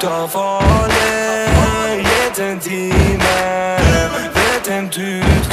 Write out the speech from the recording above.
da Davon jeden Diener wird enttübt.